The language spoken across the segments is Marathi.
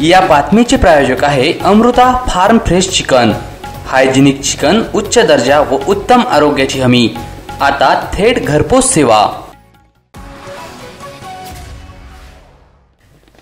या बातमीचे प्रायोजक आहे Amruta farm fresh chicken. Hygienic chicken उच्च दर्जा व उत्तम आरोग्याची हमी. आता थेट घरपोच सेवा.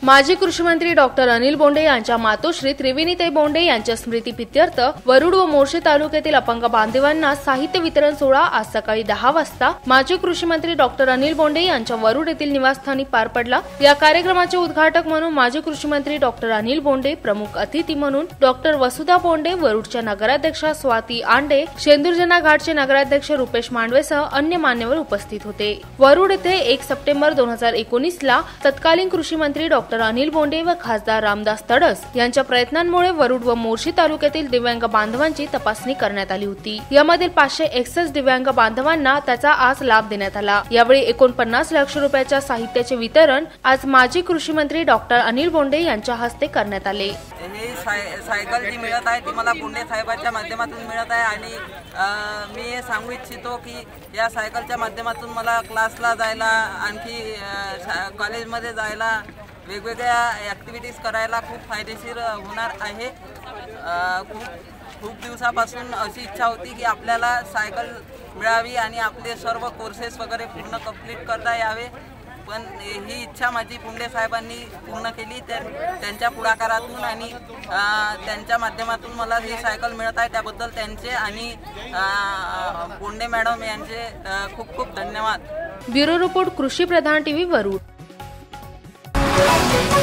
माजी कृषी मंत्री डॉक्टर अनिल बोंडे यांच्या मातोश्री त्रिवेणीताई बोंडे यांच्या स्मृतीप्रित्यर्थ वरुड व मोर्शी तालुक्यातील अपंग बांधवांना साहित्य वितरण सोहळा आज सकाळी दहा वाजता माजी कृषी मंत्री डॉक्टर अनिल बोंडे यांच्या वरुड येथील निवासस्थानी पार पडला. या कार्यक्रमाचे उद्घाटक म्हणून माजी कृषी मंत्री डॉक्टर अनिल बोंडे प्रमुख अतिथी म्हणून डॉक्टर वसुधा बोंडे वरुडच्या नगराध्यक्षा स्वाती आंडे शेंदुर्जना घाटचे नगराध्यक्ष रुपेश मांडवेसह अन्य मान्यवर उपस्थित होते. वरुड येथे एक सप्टेंबर दोन हजार एकोणीस ला तत्कालीन कृषी मंत्री डॉक्टर अनिल बोंडे व खासदार रामदास तडस यांच्या प्रयत्नांमुळे वरुड व मोर्शी तालुक्यातील दिव्यांग बांधवांची तपासणी करण्यात आली होती. यामधील पाचशे एकसष्ट दिव्यांग बांधवांना त्याचा आज लाभ देण्यात आला. यावेळी एकोणपन्नास लक्ष रुपयाच्या साहित्याचे वितरण आज माजी कृषी मंत्री डॉक्टर अनिल बोंडे यांच्या हस्ते करण्यात आले. साय सायकल जी मिळत आहे ती मला पुणे साहेबांच्या माध्यमातून मिळत आहे आणि मी हे सांगू इच्छितो की या सायकलच्या माध्यमातून मला क्लासला जायला आणखी कॉलेजमध्ये जायला वेगवेगळ्या ॲक्टिव्हिटीज करायला खूप फायदेशीर होणार आहे. खूप खूप दिवसापासून अशी इच्छा होती की आपल्याला सायकल मिळावी आणि आपले सर्व कोर्सेस वगैरे पूर्ण कंप्लीट करता यावे. पण ही इच्छा माझी पुंडे साहेबांनी पूर्ण केली. त्या त्यांच्या पुढाकारातून आणि त्यांच्या माध्यमातून मला ही सायकल मिळत आहे. त्याबद्दल त्यांचे आणि पुंडे मॅडम यांचे खूप खूप धन्यवाद. Bureau report Krishi Pradhan TV Warud. Thank you.